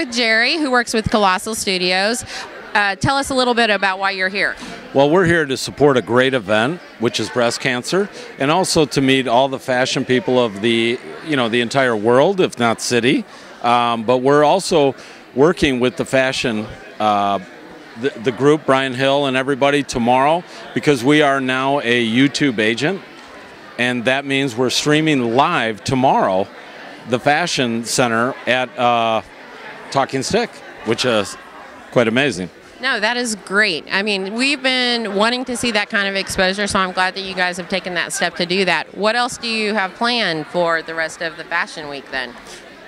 with Jerry, who works with Colossal Studios. Uh, tell us a little bit about why you're here. Well, we're here to support a great event, which is breast cancer, and also to meet all the fashion people of the, you know, the entire world, if not city. Um, but we're also working with the fashion, uh, the, the group, Brian Hill and everybody tomorrow, because we are now a YouTube agent, and that means we're streaming live tomorrow, the Fashion Center at uh, Talking Stick, which is quite amazing. No, that is great. I mean, we've been wanting to see that kind of exposure, so I'm glad that you guys have taken that step to do that. What else do you have planned for the rest of the Fashion Week then?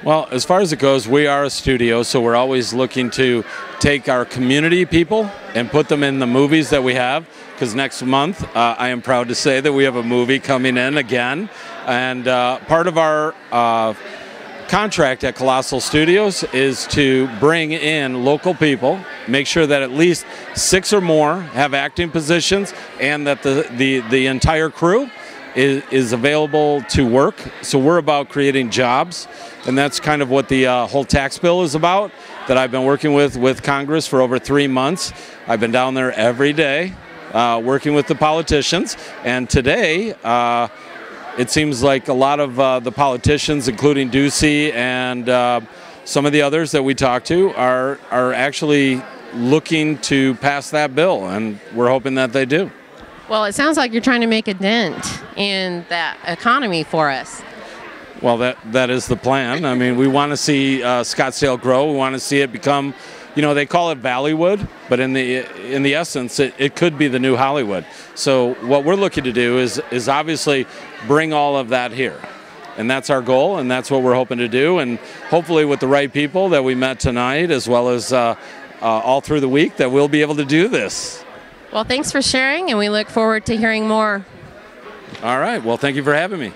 Well, as far as it goes, we are a studio, so we're always looking to take our community people and put them in the movies that we have. Because next month, uh, I am proud to say that we have a movie coming in again. And uh, part of our uh, contract at Colossal Studios is to bring in local people, make sure that at least six or more have acting positions, and that the, the, the entire crew is, is available to work. So we're about creating jobs, and that's kind of what the uh, whole tax bill is about that I've been working with with Congress for over three months. I've been down there every day uh, working with the politicians, and today uh, it seems like a lot of uh, the politicians, including Ducey and uh, some of the others that we talked to, are are actually looking to pass that bill, and we're hoping that they do. Well, it sounds like you're trying to make a dent in that economy for us. Well, that that is the plan. I mean, we want to see uh, Scottsdale grow. We want to see it become, you know, they call it Valleywood, but in the in the essence, it, it could be the new Hollywood. So what we're looking to do is is obviously bring all of that here. And that's our goal, and that's what we're hoping to do. And hopefully, with the right people that we met tonight, as well as uh, uh, all through the week, that we'll be able to do this. Well, thanks for sharing, and we look forward to hearing more. All right. Well, thank you for having me.